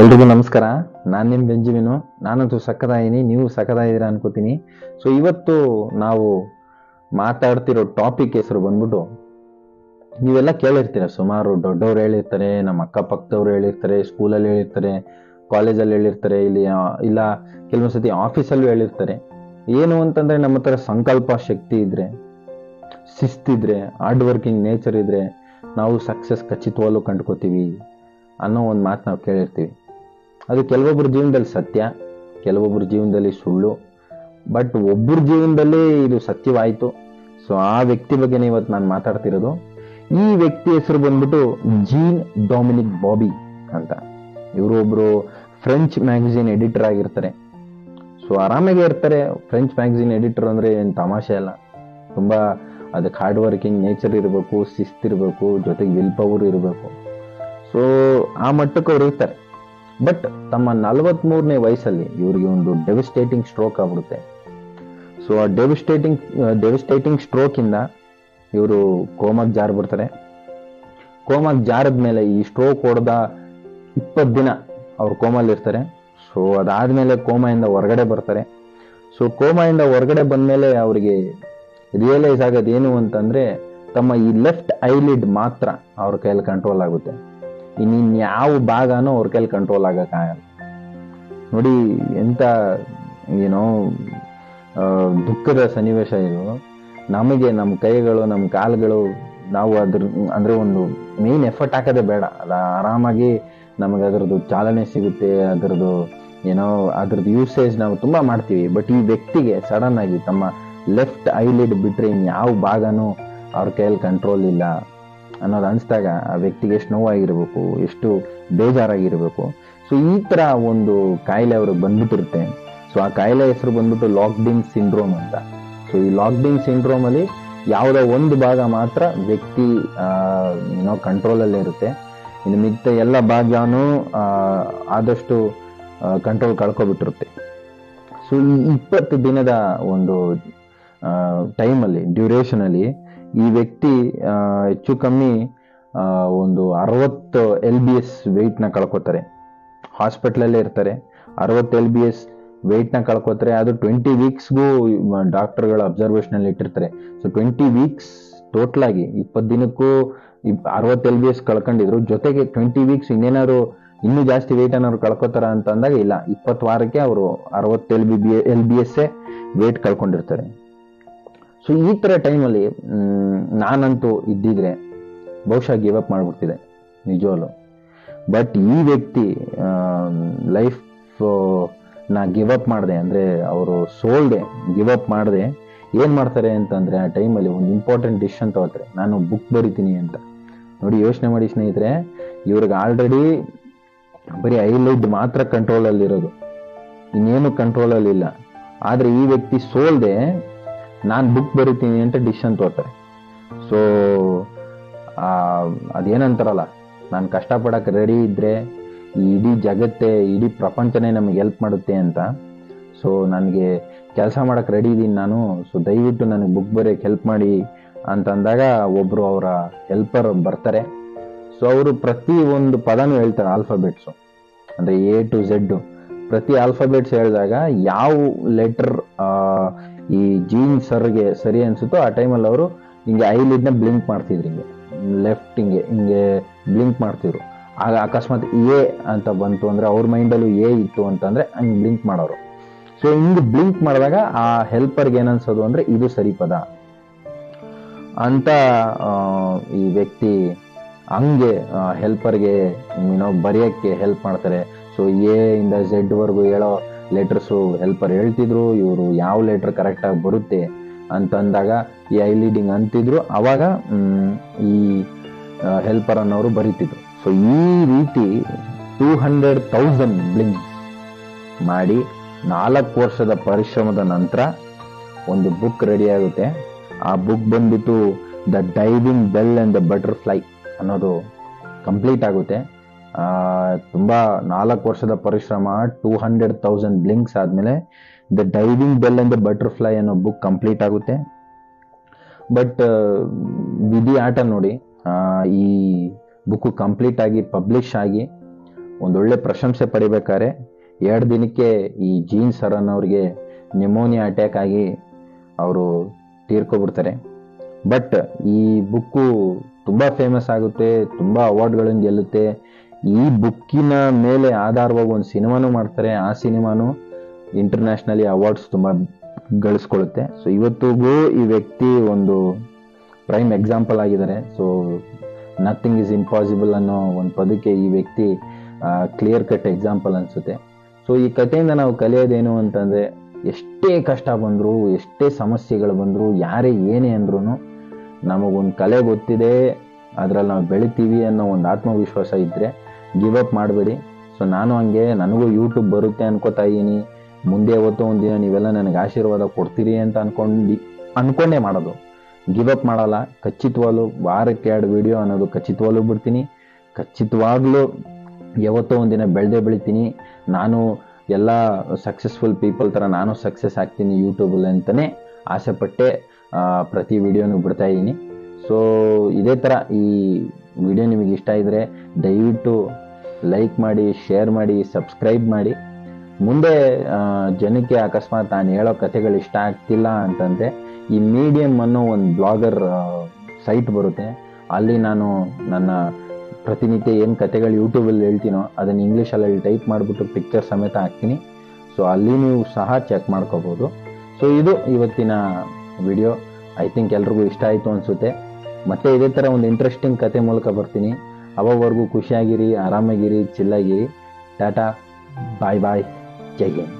ಎಲ್ರಿಗೂ ನಮಸ್ಕಾರ. ನಾನು ನಿಮ್ಮ ಬೆಂಜಮಿನು. ನಾನಂತೂ ಸಕ್ಕದಾಯಿನಿ ನೀವು ಸಕ್ಕದಾಗಿದ್ದೀರಾ ಅನ್ಕೋತೀನಿ. ಸೊ ಇವತ್ತು ನಾವು ಮಾತಾಡ್ತಿರೋ ಟಾಪಿಕ್ ಹೆಸರು ಬಂದ್ಬಿಟ್ಟು ನೀವೆಲ್ಲ ಕೇಳಿರ್ತೀರ. ಸುಮಾರು ದೊಡ್ಡವ್ರು ಹೇಳಿರ್ತಾರೆ, ನಮ್ಮ ಅಕ್ಕಪಕ್ಕದವ್ರು ಹೇಳಿರ್ತಾರೆ ಸ್ಕೂಲಲ್ಲಿ ಹೇಳಿರ್ತಾರೆ ಕಾಲೇಜಲ್ಲಿ ಹೇಳಿರ್ತಾರೆ, ಇಲ್ಲಿ ಇಲ್ಲ ಕೆಲವೊಂದು ಸತಿ ಆಫೀಸಲ್ಲೂ ಹೇಳಿರ್ತಾರೆ. ಏನು ಅಂತಂದ್ರೆ ನಮ್ಮ ಹತ್ರ ಸಂಕಲ್ಪ ಶಕ್ತಿ ಇದ್ರೆ, ಶಿಸ್ತಿದ್ರೆ ಹಾರ್ಡ್ ವರ್ಕಿಂಗ್ ನೇಚರ್ ಇದ್ರೆ ನಾವು ಸಕ್ಸಸ್ ಖಚಿತವಾಗ್ಲೂ ಕಂಡ್ಕೋತೀವಿ. ಅನ್ನೋ ಒಂದು ಮಾತು ನಾವು ಕೇಳಿರ್ತೀವಿ. ಅದು ಕೆಲವೊಬ್ಬರ ಜೀವನದಲ್ಲಿ ಸತ್ಯ ಕೆಲವೊಬ್ಬರ ಜೀವನದಲ್ಲಿ ಸುಳ್ಳು, ಬಟ್ ಒಬ್ಬರ ಜೀವನದಲ್ಲಿ ಇದು ಸತ್ಯವಾಯಿತು. ಸೊ ಆ ವ್ಯಕ್ತಿ ಬಗ್ಗೆ ಇವತ್ತು ನಾನು ಮಾತಾಡ್ತಿರೋದು, ಈ ವ್ಯಕ್ತಿ ಹೆಸರು ಬಂದ್ಬಿಟ್ಟು ಜೀನ್ ಡೊಮಿನಿಕ್ ಬಾಬಿ ಅಂತ. ಇವರು ಒಬ್ಬರು ಫ್ರೆಂಚ್ ಮ್ಯಾಗಝಿನ್ ಎಡಿಟರ್ ಆಗಿರ್ತಾರೆ. ಸೊ ಆರಾಮಾಗೆ ಇರ್ತಾರೆ. ಫ್ರೆಂಚ್ ಮ್ಯಾಗಝಿನ್ ಎಡಿಟರ್ ಅಂದ್ರೆ ಏನು ತಮಾಷೆ ಅಲ್ಲ. ತುಂಬಾ ಅದಕ್ಕೆ ಹಾರ್ಡ್ ವರ್ಕಿಂಗ್ ನೇಚರ್ ಇರಬೇಕು ಶಿಸ್ತಿರ್ಬೇಕು ಜೊತೆಗೆ ವಿಲ್ ಪವರ್ ಇರಬೇಕು. ಸೊ ಆ ಮಟ್ಟಕ್ಕೆ ಅವ್ರು ಇರ್ತಾರೆ. ಬಟ್ ತಮ್ಮ ನಲವತ್ಮೂರನೇ ವಯಸ್ಸಲ್ಲಿ ಇವರಿಗೆ ಒಂದು ಡೆವಿಸ್ಟೇಟಿಂಗ್ ಸ್ಟ್ರೋಕ್ ಆಗ್ಬಿಡುತ್ತೆ. ಸೊ ಆ ಡೆವಿಸ್ಟೇಟಿಂಗ್ ಡೆವಿಸ್ಟೇಟಿಂಗ್ ಸ್ಟ್ರೋಕ್ ಇಂದ ಇವರು ಕೋಮಾಗ್ ಜಾರ್ ಬಿಡ್ತಾರೆ ಕೋಮಾಗ್ ಜಾರದ ಮೇಲೆ ಈ ಸ್ಟ್ರೋಕ್ ಹೊಡೆದ ಇಪ್ಪತ್ತು ದಿನ ಅವ್ರು ಕೋಮಲ್ಲಿ ಇರ್ತಾರೆ. ಸೊ ಅದಾದ್ಮೇಲೆ ಕೋಮಾಯಿಂದ ಹೊರಗಡೆ ಬರ್ತಾರೆ. ಸೊ ಕೋಮಾಯಿಂದ ಹೊರಗಡೆ ಬಂದ್ಮೇಲೆ ಅವರಿಗೆ ರಿಯಲೈಸ್ ಆಗೋದು ಏನು ಅಂತಂದ್ರೆ ತಮ್ಮ ಈ ಲೆಫ್ಟ್ ಐಲಿಡ್ ಮಾತ್ರ ಅವ್ರ ಕೈಯಲ್ಲಿ ಕಂಟ್ರೋಲ್ ಆಗುತ್ತೆ. ಇನ್ನಿನ್ ಯಾವ ಭಾಗನೂ ಅವ್ರ ಕೈಲಿ ಕಂಟ್ರೋಲ್ ಆಗಕ್ಕಾಗಲ್ಲ ನೋಡಿ ಎಂತ ಏನೋ ದುಃಖದ ಸನ್ನಿವೇಶ ಇದು. ನಮಗೆ ನಮ್ಮ ಕೈಗಳು ನಮ್ಮ ಕಾಲುಗಳು, ನಾವು ಅದ್ರ, ಅಂದ್ರೆ ಒಂದು ಮೇನ್ ಎಫರ್ಟ್ ಹಾಕೋದೇ ಬೇಡ. ಅದ ಆರಾಮಾಗಿ ನಮಗೆ ಅದರದ್ದು ಚಾಲನೆ ಸಿಗುತ್ತೆ, ಅದರದ್ದು ಏನೋ ಅದ್ರದ್ದು ಯೂಸೇಜ್ ನಾವು ತುಂಬಾ ಮಾಡ್ತೀವಿ. ಬಟ್ ಈ ವ್ಯಕ್ತಿಗೆ ಸಡನ್ ಆಗಿ ತಮ್ಮ ಲೆಫ್ಟ್ ಐಲಿಡ್ ಬಿಟ್ರೆ ಯಾವ ಭಾಗನೂ ಅವ್ರ ಕೈಯಲ್ಲಿ ಕಂಟ್ರೋಲ್ ಇಲ್ಲ. ಅನ್ನೋದು ಅನಿಸ್ದಾಗ ಆ ವ್ಯಕ್ತಿಗೆ ಎಷ್ಟು ನೋವಾಗಿರ್ಬೇಕು, ಎಷ್ಟು ಬೇಜಾರಾಗಿರ್ಬೇಕು. ಸೊ ಈ ತರ ಒಂದು ಕಾಯಿಲೆ ಅವ್ರಿಗೆ ಬಂದ್ಬಿಟ್ಟಿರುತ್ತೆ. ಸೊ ಆ ಕಾಯಿಲೆ ಹೆಸರು ಬಂದ್ಬಿಟ್ಟು ಲಾಕ್ಡಿನ್ ಸಿಂಡ್ರೋಮ್ ಅಂತ. ಸೊ ಈ ಲಾಕ್ಡಿನ್ ಸಿಂಡ್ರೋಮ್ ಅಲ್ಲಿ ಯಾವುದೋ ಒಂದು ಭಾಗ ಮಾತ್ರ ವ್ಯಕ್ತಿ ಏನೋ ಕಂಟ್ರೋಲಲ್ಲೇ ಇರುತ್ತೆ. ಇನ್ನು ಮಿಕ್ಕ ಎಲ್ಲ ಭಾಗನೂ ಆದಷ್ಟು ಕಂಟ್ರೋಲ್ ಕಳ್ಕೊಬಿಟ್ಟಿರುತ್ತೆ. ಸೊ ಈ ಇಪ್ಪತ್ತು ದಿನದ ಒಂದು ಟೈಮಲ್ಲಿ ಡ್ಯೂರೇಷನಲ್ಲಿ ಈ ವ್ಯಕ್ತಿ ಹೆಚ್ಚು ಕಮ್ಮಿ ಒಂದು ಅರವತ್ತು ಎಲ್ ಬಿ ಎಸ್ ವೆಯ್ಟ್ನ ಕಳ್ಕೊತಾರೆ. ಹಾಸ್ಪಿಟ್ಲಲ್ಲೇ ಇರ್ತಾರೆ. ಅರವತ್ತು ಎಲ್ ಬಿ ಎಸ್ ವೆಯ್ಟ್ನ ಕಳ್ಕೊತಾರೆ. ಅದು ಟ್ವೆಂಟಿ ವೀಕ್ಸ್ಗೂ ಡಾಕ್ಟರ್ಗಳ ಅಬ್ಸರ್ವೇಷನಲ್ಲಿ ಇಟ್ಟಿರ್ತಾರೆ. ಸೊ ಟ್ವೆಂಟಿ ವೀಕ್ಸ್ ಟೋಟಲ್ ಆಗಿ ಇಪ್ಪತ್ತು ದಿನಕ್ಕೂ ಅರವತ್ತು ಎಲ್ ಬಿ ಎಸ್ ಕಳ್ಕೊಂಡಿದ್ರು. ಜೊತೆಗೆ ಟ್ವೆಂಟಿ ವೀಕ್ಸ್ ಇನ್ನೇನಾದ್ರು ಇನ್ನೂ ಜಾಸ್ತಿ ವೆಯ್ಟ್ ಅನ್ನೋರು ಕಳ್ಕೊತಾರ ಅಂತ ಅಂದಾಗ ಇಲ್ಲ. ಇಪ್ಪತ್ತು ವಾರಕ್ಕೆ ಅವರು ಅರವತ್ತು L B B L B essay weight ಕಳ್ಕೊಂಡಿರ್ತಾರೆ. ಸೊ ಈ ತರ ಟೈಮಲ್ಲಿ ನಾನಂತೂ ಇದ್ದಿದ್ರೆ ಬಹುಶಃ ಗಿವ್ ಅಪ್ ಮಾಡಿಬಿಡ್ತಿದೆ ನಿಜವಲ್ಲೂ ಬಟ್ ಈ ವ್ಯಕ್ತಿ ಲೈಫ್ ನಾ ಗಿವ್ ಅಪ್ ಮಾಡಿದೆ. ಅಂದ್ರೆ ಅವರು ಸೋಲ್ದೆ ಗಿವ್ ಅಪ್ ಮಾಡಿದೆ. ಏನು ಮಾಡ್ತಾರೆ ಅಂತಂದರೆ ಆ ಟೈಮಲ್ಲಿ ಒಂದು ಇಂಪಾರ್ಟೆಂಟ್ ಡಿಸಿಷನ್ ತಗೋತಾರೆ. ನಾನು ಬುಕ್ ಬರಿತೀನಿ ಅಂತ. ನೋಡಿ, ಯೋಚನೆ ಮಾಡಿ ಸ್ನೇಹಿತರೆ, ಇವ್ರಿಗೆ ಆಲ್ರೆಡಿ ಬರೀ ಐಲೈಟ್ ಮಾತ್ರ ಕಂಟ್ರೋಲಲ್ಲಿರೋದು ಇನ್ನೇನು ಕಂಟ್ರೋಲಲ್ಲಿಲ್ಲ ಆದ್ರೆ ಈ ವ್ಯಕ್ತಿ ಸೋಲ್ದೆ ನಾನು ಬುಕ್ ಬರಿತೀನಿ ಅಂತ ಡಿಸಿಷನ್ ತಗೋತಾರೆ ಸೊ ಅದೇನಂತಾರಲ್ಲ, ನಾನು ಕಷ್ಟಪಡಕ್ಕೆ ರೆಡಿ ಇದ್ದರೆ ಈ ಇಡೀ ಜಗತ್ತೇ, ಇಡೀ ಪ್ರಪಂಚನೇ ನಮಗೆ ಹೆಲ್ಪ್ ಮಾಡುತ್ತೆ ಅಂತ. ಸೊ ನನಗೆ ಕೆಲಸ ಮಾಡಕ್ಕೆ ರೆಡಿ ಇದ್ದೀನಿ ನಾನು. ಸೊ ದಯವಿಟ್ಟು ನನಗೆ ಬುಕ್ ಬರೆಯಕ್ಕೆ ಹೆಲ್ಪ್ ಮಾಡಿ ಅಂತ ಅಂದಾಗ ಒಬ್ರು ಅವರ ಹೆಲ್ಪರ್ ಬರ್ತಾರೆ. ಸೊ ಅವರು ಪ್ರತಿ ಒಂದು ಪದನೂ ಹೇಳ್ತಾರೆ ಆಲ್ಫಾಬೆಟ್ಸು ಅಂದರೆ ಎ ಟು ಝೆಡ್ ಪ್ರತಿ ಆಲ್ಫಾಬೆಟ್ಸ್ ಹೇಳಿದಾಗ ಯಾವ ಲೆಟರ್ ಈ ಜೀನ್ ಸರ್ಗೆ ಸರಿ ಅನ್ಸುತ್ತೋ ಆ ಟೈಮಲ್ಲಿ ಅವರು ಹಿಂಗೆ ಐಲಿಡ್ನ ಬ್ಲಿಂಕ್ ಮಾಡ್ತಿದ್ರು ಹಿಂಗೆ. ಲೆಫ್ಟ್ ಹಿಂಗೆ ಹಿಂಗೆ ಬ್ಲಿಂಕ್ ಮಾಡ್ತಿದ್ರು. ಆಗ ಅಕಸ್ಮಾತ್ ಎ ಅಂತ ಬಂತು ಅಂದರೆ ಅವ್ರ ಮೈಂಡಲ್ಲೂ ಎ ಇತ್ತು ಅಂತಂದ್ರೆ ಹಂಗೆ ಬ್ಲಿಂಕ್ ಮಾಡೋರು. ಸೊ ಹಿಂಗೆ ಬ್ಲಿಂಕ್ ಮಾಡಿದಾಗ ಆ ಹೆಲ್ಪರ್ಗೆ ಏನನ್ಸೋದು ಅಂದರೆ ಇದು ಸರಿ ಪದ ಅಂತ ಈ ವ್ಯಕ್ತಿ ಹಂಗೆ ಹೆಲ್ಪರ್ಗೆ ಏನೋ ಬರೆಯೋಕ್ಕೆ ಹೆಲ್ಪ್ ಮಾಡ್ತಾರೆ. ಸೊ ಎ ಇಂದ ಝೆಡ್ ವರ್ಗು ಹೇಳೋ ಲೆಟರ್ಸು ಹೆಲ್ಪರ್ ಹೇಳ್ತಿದ್ರು. ಇವರು ಯಾವ ಲೆಟರ್ ಕರೆಕ್ಟಾಗಿ ಬರುತ್ತೆ ಅಂತ ಅಂದಾಗ ಈ ಐ ಲೀಡಿಂಗ್ ಅಂತಿದ್ರು. ಅವಾಗ ಈ ಹೆಲ್ಪರ್ ಅನ್ನೋರು ಬರೀತಿದ್ರು. ಸೊ ಈ ರೀತಿ ಟೂ ಹಂಡ್ರೆಡ್ ತೌಸಂಡ್ ಬ್ಲಿಂಗ್ ಮಾಡಿ ನಾಲ್ಕು ವರ್ಷದ ಪರಿಶ್ರಮದ ನಂತರ ಒಂದು ಬುಕ್ ರೆಡಿ ಆಗುತ್ತೆ. ಆ ಬುಕ್ ಬಂದ್ಬಿಟ್ಟು the diving bell and the butterfly ಅನ್ನೋದು ಕಂಪ್ಲೀಟ್ ಆಗುತ್ತೆ. ತುಂಬಾ ನಾಲ್ಕು ವರ್ಷದ ಪರಿಶ್ರಮ ಟೂ ಹಂಡ್ರೆಡ್ ತೌಸಂಡ್ ಬ್ಲಿಂಕ್ಸ್ ಆದ್ಮೇಲೆ the diving bell and the butterfly ಅನ್ನೋ ಬುಕ್ ಕಂಪ್ಲೀಟ್ ಆಗುತ್ತೆ. ಬಟ್ ವಿಧಿ ಆಟ ನೋಡಿ ಈ ಬುಕ್ ಕಂಪ್ಲೀಟ್ ಆಗಿ ಪಬ್ಲಿಷ್ ಆಗಿ ಒಂದೊಳ್ಳೆ ಪ್ರಶಂಸೆ ಪಡಿಬೇಕಾದ್ರೆ ಎರಡು ದಿನಕ್ಕೆ ಈ ಜೀನ್ ಸರ್ ಅನ್ನೋರಿಗೆ ನಿಮೋನಿಯಾ ಅಟ್ಯಾಕ್ ಆಗಿ ಅವರು ತೀರ್ಕೊಬಿಡ್ತಾರೆ. ಬಟ್ ಈ ಬುಕ್ಕು ತುಂಬ ಫೇಮಸ್ ಆಗುತ್ತೆ, ತುಂಬ ಅವಾರ್ಡ್ಗಳನ್ನು ಗೆಲ್ಲುತ್ತೆ. ಈ ಬುಕ್ಕಿನ ಮೇಲೆ ಆಧಾರವಾಗಿ ಒಂದು ಸಿನಿಮಾನು ಮಾಡ್ತಾರೆ. ಆ ಸಿನಿಮಾನು ಇಂಟರ್ನ್ಯಾಷನಲಿ ಅವಾರ್ಡ್ಸ್ ತುಂಬ ಗಳಿಸ್ಕೊಳ್ಳುತ್ತೆ. ಸೊ ಇವತ್ತಿಗೂ ಈ ವ್ಯಕ್ತಿ ಒಂದು ಪ್ರೈಮ್ ಎಕ್ಸಾಂಪಲ್ ಆಗಿದ್ದಾರೆ. ಸೊ ನಥಿಂಗ್ ಇಸ್ ಇಂಪಾಸಿಬಲ್ ಅನ್ನೋ ಒಂದು ಪದಕ್ಕೆ ಈ ವ್ಯಕ್ತಿ ಕ್ಲಿಯರ್ ಕಟ್ ಎಕ್ಸಾಂಪಲ್ ಅನಿಸುತ್ತೆ. ಸೊ ಈ ಕಥೆಯಿಂದ ನಾವು ಕಲಿಯೋದೇನು ಅಂತಂದರೆ, ಎಷ್ಟೇ ಕಷ್ಟ ಬಂದರೂ, ಎಷ್ಟೇ ಸಮಸ್ಯೆಗಳು ಬಂದರೂ, ಯಾರೇ ಏನೇ ಅಂದ್ರೂ ನಮಗೊಂದು ಕಲೆ ಗೊತ್ತಿದೆ, ಅದರಲ್ಲಿ ನಾವು ಬೆಳಿತೀವಿ ಅನ್ನೋ ಒಂದು ಆತ್ಮವಿಶ್ವಾಸ ಇದ್ದರೆ ಗಿವ್ ಅಪ್ ಮಾಡಬೇಡಿ. ಸೊ ನಾನು ಹಂಗೆ, ನನಗೂ ಯೂಟ್ಯೂಬ್ ಬರುತ್ತೆ ಅನ್ಕೋತಾ ಇದ್ದೀನಿ. ಮುಂದೆ ಯಾವತ್ತೋ ಒಂದಿನ ನೀವೆಲ್ಲ ನನಗೆ ಆಶೀರ್ವಾದ ಕೊಡ್ತೀರಿ ಅಂತ ಅನ್ಕೊಂಡು, ಅನ್ಕೊಂಡೇ ಮಾಡೋದು. ಗಿವ್ ಅಪ್ ಮಾಡಲ್ಲ. ಖಚಿತವಾಗ್ಲೂ ವಾರಕ್ಕೆ ಎರಡು ವಿಡಿಯೋ ಅನ್ನೋದು ಖಚಿತವಾಗ್ಲೂ ಬಿಡ್ತೀನಿ. ಖಚಿತವಾಗ್ಲೂ ಯಾವತ್ತೋ ಒಂದಿನ ಬೆಳೆದೇ ಬೆಳಿತೀನಿ. ನಾನು ಎಲ್ಲ ಸಕ್ಸಸ್ಫುಲ್ ಪೀಪಲ್ ಥರ ನಾನು ಸಕ್ಸಸ್ ಆಗ್ತೀನಿ ಯೂಟ್ಯೂಬಲ್ಲಿ ಅಂತಲೇ ಆಸೆಪಟ್ಟೆ ಪ್ರತಿ ವಿಡಿಯೋನು ಬಿಡ್ತಾ ಇದ್ದೀನಿ. ಸೊ ಇದೇ ಥರ ಈ ವಿಡಿಯೋ ನಿಮಗೆ ಇಷ್ಟ ಇದ್ದರೆ ದಯವಿಟ್ಟು ಲೈಕ್ ಮಾಡಿ ಶೇರ್ ಮಾಡಿ ಸಬ್ಸ್ಕ್ರೈಬ್ ಮಾಡಿ. ಮುಂದೆ ಜನಕ್ಕೆ ಅಕಸ್ಮಾತ್ ನಾನು ಹೇಳೋ ಕಥೆಗಳು ಇಷ್ಟ ಆಗ್ತಿಲ್ಲ ಅಂತಂದರೆ, ಈ ಮೀಡಿಯಮ್ ಅನ್ನೋ ಒಂದು ಬ್ಲಾಗರ್ ಸೈಟ್ ಬರುತ್ತೆ. ಅಲ್ಲಿ ನಾನು ನನ್ನ ಪ್ರತಿನಿತ್ಯ ಏನು ಕಥೆಗಳು ಯೂಟ್ಯೂಬಲ್ಲಿ ಹೇಳ್ತೀನೋ, ಅದನ್ನು ಇಂಗ್ಲೀಷಲ್ಲಿ ಟೈಪ್ ಮಾಡಿಬಿಟ್ಟು ಪಿಕ್ಚರ್ ಸಮೇತ ಹಾಕ್ತೀನಿ. ಸೊ ಅಲ್ಲಿ ನೀವು ಸಹ ಚೆಕ್ ಮಾಡ್ಕೋಬೋದು. ಸೊ ಇದು ಇವತ್ತಿನ ವಿಡಿಯೋ ಐ ಥಿಂಕ್ ಎಲ್ರಿಗೂ ಇಷ್ಟ ಆಯಿತು ಅನಿಸುತ್ತೆ. ಮತ್ತೆ ಇದೇ ಥರ ಒಂದು ಇಂಟ್ರೆಸ್ಟಿಂಗ್ ಕತೆ ಮೂಲಕ ಬರ್ತೀನಿ. ಅವಾಗವರೆಗೂ ಖುಷಿಯಾಗಿರಿ ಆರಾಮಾಗಿರಿ ಚಿಲ್ಲಾಗಿರಿ. ಟಾಟಾ ಬಾಯ್ ಬಾಯ್ ಜೈ ಹಿಂದ್.